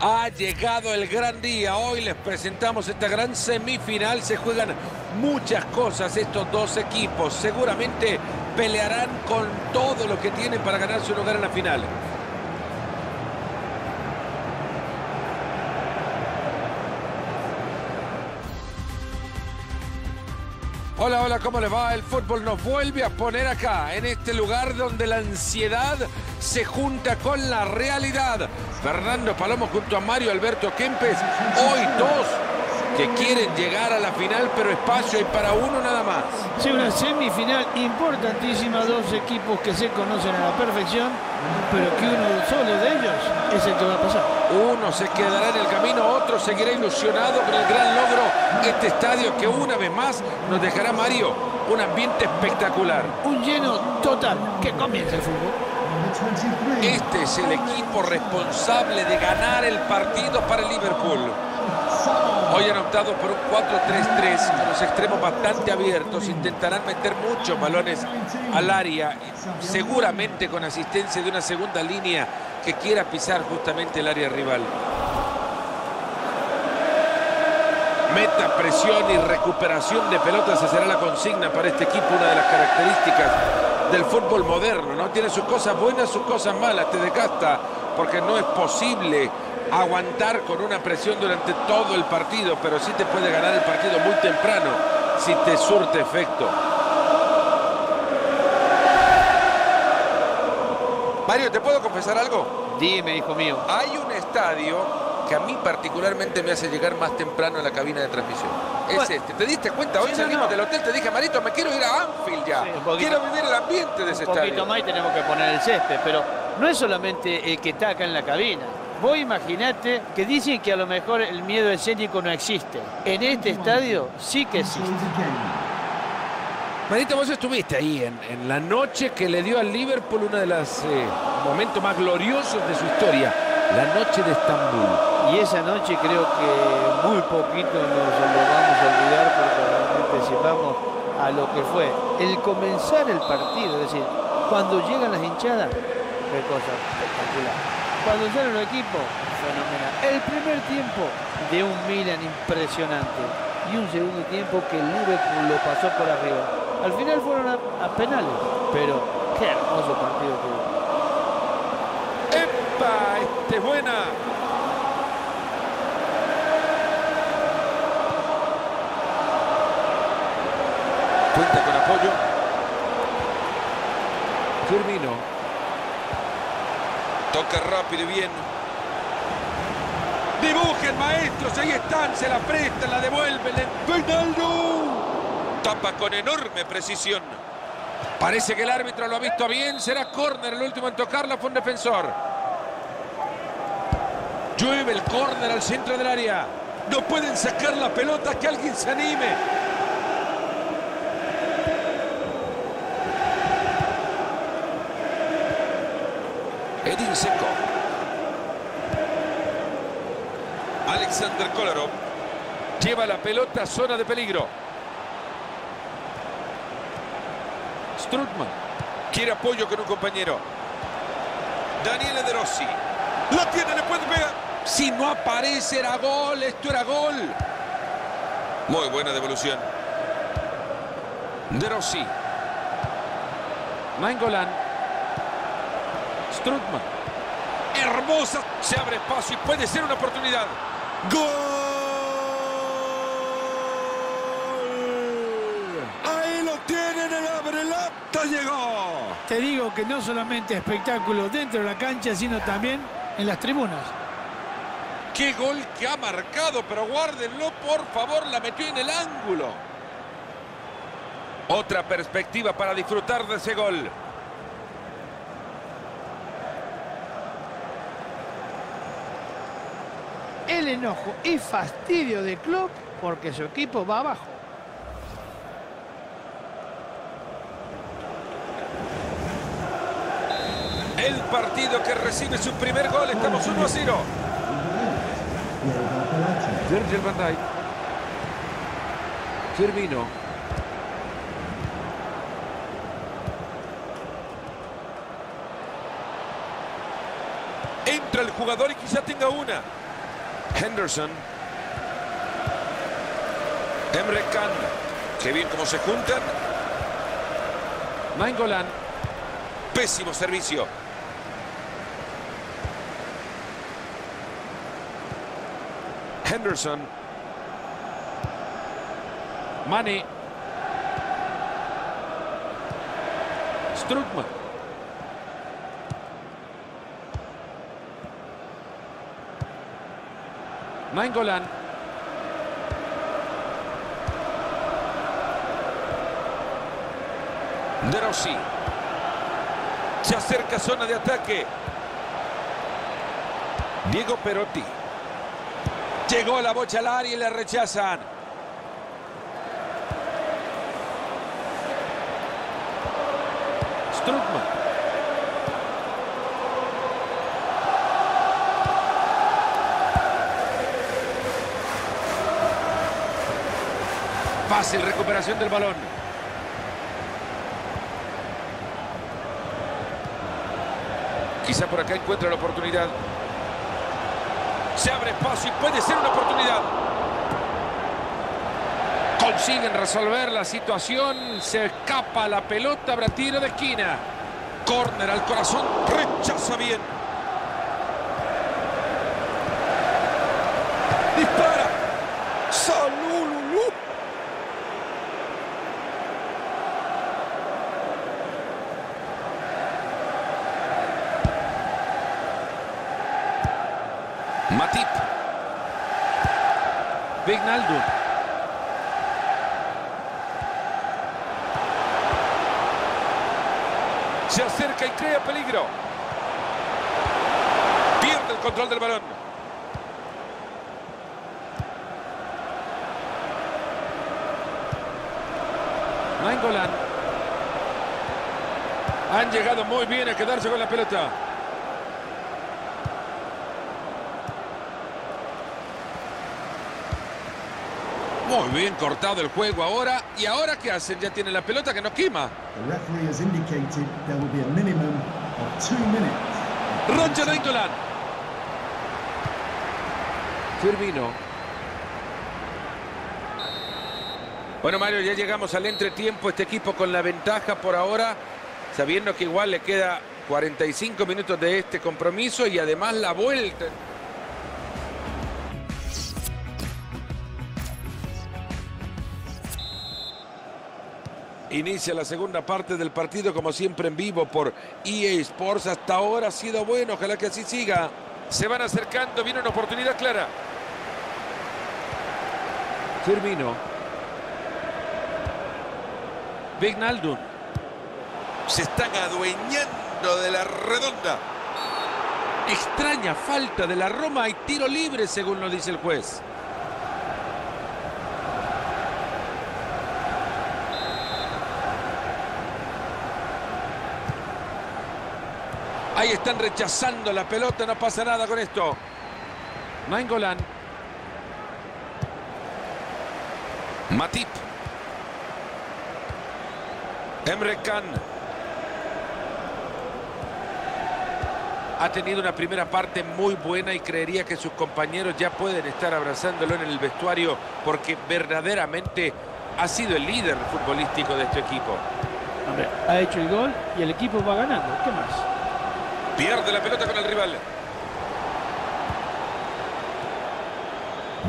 Ha llegado el gran día. Hoy les presentamos esta gran semifinal. Se juegan muchas cosas estos dos equipos. Seguramente pelearán con todo lo que tienen para ganarse un lugar en la final. Hola, hola, ¿cómo les va? El fútbol nos vuelve a poner acá, en este lugar donde la ansiedad se junta con la realidad. Fernando Palomo junto a Mario Alberto Kempes, hoy dos que quieren llegar a la final, pero espacio hay para uno nada más. Sí, una semifinal importantísima, dos equipos que se conocen a la perfección, pero que uno solo de ellos es el que va a pasar. Uno se quedará en el camino, otro seguirá ilusionado con el gran logro. Este estadio que una vez más nos dejará, Mario, un ambiente espectacular. Un lleno total. Que comience el fútbol. Este es el equipo responsable de ganar el partido para el Liverpool. Hoy han optado por un 4-3-3 con los extremos bastante abiertos. Intentarán meter muchos balones al área, seguramente con asistencia de una segunda línea que quiera pisar justamente el área rival. Meta, presión y recuperación de pelotas, esa será la consigna para este equipo, una de las características del fútbol moderno, ¿no? Tiene sus cosas buenas, sus cosas malas, te desgasta porque no es posible aguantar con una presión durante todo el partido, pero sí te puede ganar el partido muy temprano si te surte efecto. Mario, ¿te puedo confesar algo? Dime, hijo mío. Hay un estadio que a mí particularmente me hace llegar más temprano a la cabina de transmisión. Es Bueno. este. ¿Te diste cuenta? Hoy Sí, salimos no. del hotel, te dije, Marito, me quiero ir a Anfield ya. Sí, un poquito. quiero vivir el ambiente de ese Un poquito estadio. más y tenemos que poner el césped, pero no es solamente el que está acá en la cabina. Vos imaginate que dicen que a lo mejor el miedo escénico no existe. En este estadio sí que existe. Marito, vos estuviste ahí en, en la noche que le dio al Liverpool uno de los eh, momentos más gloriosos de su historia, la noche de Estambul. Y esa noche creo que muy poquito nos lo vamos a olvidar porque realmente si vamos a lo que fue el comenzar el partido, es decir, cuando llegan las hinchadas, qué cosa espectacular. Cuando sale el equipo, fenomenal. El primer tiempo de un Milan impresionante y un segundo tiempo que el Liverpool lo pasó por arriba. Al final fueron a, a penales, pero qué hermoso partido que hubo. ¡Epa! ¡Este es buena! Cuenta con apoyo. Firmino. Toca rápido y bien. Dibujen, maestros. Ahí están. Se la prestan, la devuelven. ¡Penaldo! Tapa con enorme precisión. Parece que el árbitro lo ha visto bien. Será córner. El último en tocarla fue un defensor. Llueve el córner al centro del área. No pueden sacar la pelota. Que alguien se anime. Edin Seco. Alexander Kolarov. La pelota zona de peligro. Strutman. Quiere apoyo con un compañero. Daniele De Rossi. La tiene, le puede pegar. Si no aparece, era gol. Esto era gol. Muy buena devolución. De Rossi. Nainggolan. Strutman. Hermosa. Se abre espacio y puede ser una oportunidad. ¡Gol! Ahí lo tienen, el abre lata llegó. Te digo que no solamente espectáculo dentro de la cancha, sino también en las tribunas. Qué gol que ha marcado, pero guárdenlo, por favor, la metió en el ángulo. Otra perspectiva para disfrutar de ese gol. El enojo y fastidio de club porque su equipo va abajo. El partido que recibe su primer gol, estamos 1 a 0. Virgil van Dijk. Firmino. Entra el jugador y quizá tenga una. Henderson. Emre Can. Qué bien cómo se juntan. Nainggolan. Pésimo servicio. Henderson. Mane. Strutman. Nainggolan. De Rossi. Se acerca zona de ataque. Diego Perotti. Llegó la bocha al área y le rechazan. Strutman. Fácil recuperación del balón. Quizá por acá encuentra la oportunidad. Se abre espacio y puede ser una oportunidad. Consiguen resolver la situación. Se escapa la pelota. Habrá tiro de esquina. Corner al corazón. Rechaza bien. Dispara. Matip. Vignaldo. Se acerca y crea peligro. Pierde el control del balón. Nainggolan. Han llegado muy bien a quedarse con la pelota. Muy bien cortado el juego ahora. ¿Y ahora qué hacen? Ya tienen la pelota que no quema. Roger Nainggolan. Firmino. Bueno, Mario, ya llegamos al entretiempo. Este equipo con la ventaja por ahora, sabiendo que igual le queda 45 minutos de este compromiso y además la vuelta. Inicia la segunda parte del partido, como siempre en vivo por EA Sports. Hasta ahora ha sido bueno, ojalá que así siga. Se van acercando, viene una oportunidad clara. Firmino. Vignaldo. Se están adueñando de la redonda. Extraña falta de la Roma y tiro libre, según lo dice el juez. Ahí están rechazando la pelota, no pasa nada con esto. Nainggolan. Matip. Emre Can. Ha tenido una primera parte muy buena y creería que sus compañeros ya pueden estar abrazándolo en el vestuario porque verdaderamente ha sido el líder futbolístico de este equipo. Hombre, ha hecho el gol y el equipo va ganando. ¿Qué más? Pierde la pelota con el rival.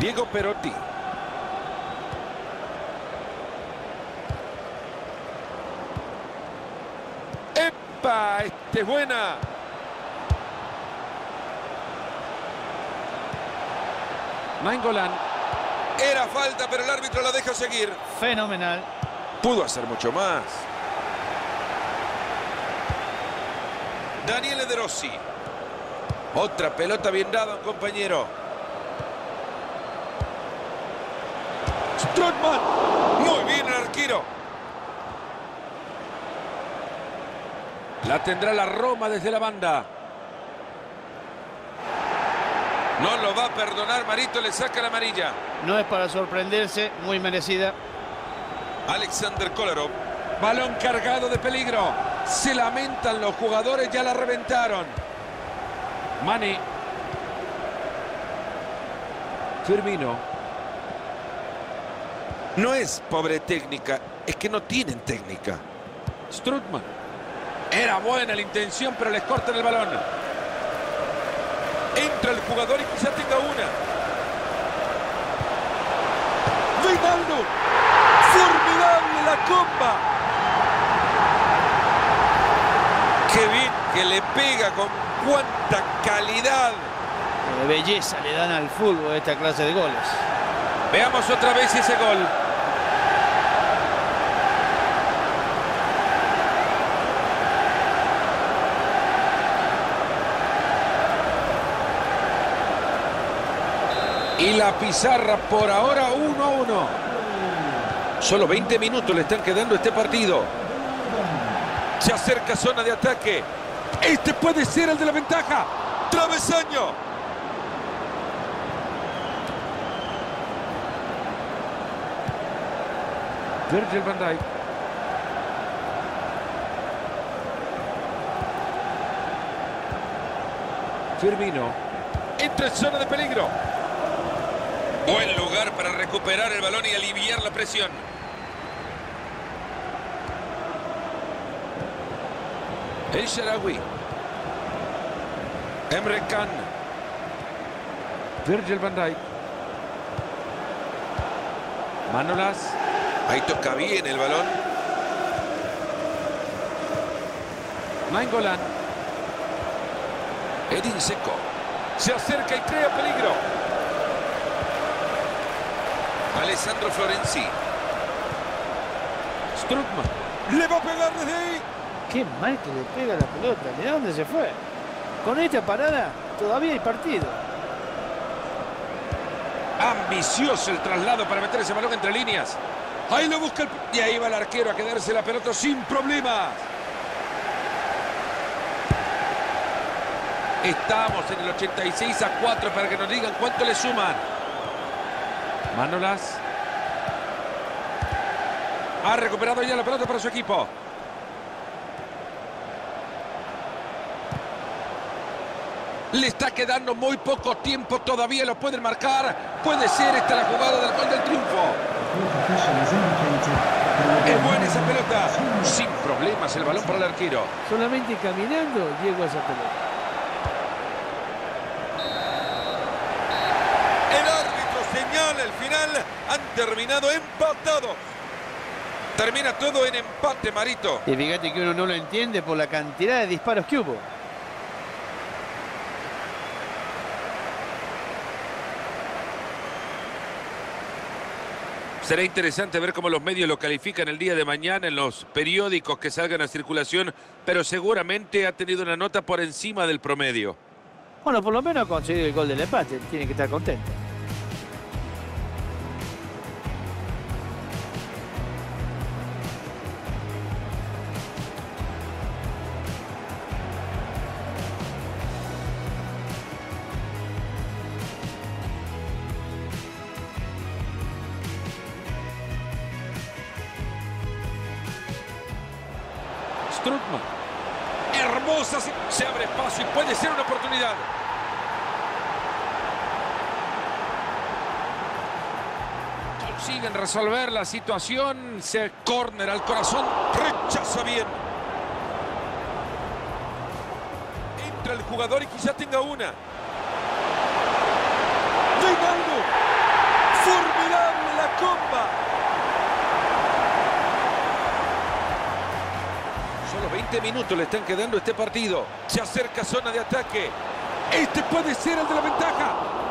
Diego Perotti. ¡Epa! Este es buena. Nainggolan. Era falta, pero el árbitro la deja seguir. Fenomenal. Pudo hacer mucho más. Daniele De Rossi. Otra pelota bien dada, un compañero. Strootman. Muy bien el arquero. La tendrá la Roma desde la banda. No lo va a perdonar, Marito le saca la amarilla. No es para sorprenderse, muy merecida. Alexander Kolarov. Balón cargado de peligro. Se lamentan los jugadores, ya la reventaron. Mane. Firmino. No es pobre técnica, es que no tienen técnica. Strutman. Era buena la intención, pero les cortan el balón. Entra el jugador y quizá tenga una. Wijnaldum. Formidable la comba. Qué bien que le pega con cuánta calidad. De belleza le dan al fútbol esta clase de goles. Veamos otra vez ese gol. Y la pizarra por ahora 1 a 1. Solo 20 minutos le están quedando a este partido. Se acerca zona de ataque. Este puede ser el de la ventaja. Travesaño. Virgil van Dijk. Firmino. Entra en zona de peligro. Buen lugar para recuperar el balón y aliviar la presión. El Sharawi. Emre Can. Virgil van Dijk. Manolas. Ahí toca bien el balón. Nainggolan. Edin Seco. Se acerca y crea peligro. Alessandro Florenzi. Strutman. Le va a pegar desde ahí. Qué mal que le pega la pelota. ¿De dónde se fue? Con esta parada todavía hay partido. Ambicioso el traslado para meter ese balón entre líneas. Ahí lo busca el... Y ahí va el arquero a quedarse la pelota sin problemas. Estamos en el 86 a 4 para que nos digan cuánto le suman. Manolas. Ha recuperado ya la pelota para su equipo. Le está quedando muy poco tiempo todavía, lo pueden marcar. Puede ser esta la jugada del gol del triunfo. Es buena esa pelota. Sin problemas el balón para el arquero. Solamente caminando llego a esa pelota. El árbitro señala el final. Han terminado empatados. Termina todo en empate, Marito. Y fíjate que uno no lo entiende por la cantidad de disparos que hubo. Será interesante ver cómo los medios lo califican el día de mañana en los periódicos que salgan a circulación, pero seguramente ha tenido una nota por encima del promedio. Bueno, por lo menos ha conseguido el gol del empate. Tiene que estar contento. Strutman. Hermosa. Se abre espacio y puede ser una oportunidad. Consiguen resolver la situación. Se córner al corazón. Rechaza bien. Entra el jugador y quizá tenga una. 20 minutos le están quedando este partido. Se acerca zona de ataque. Este puede ser el de la ventaja.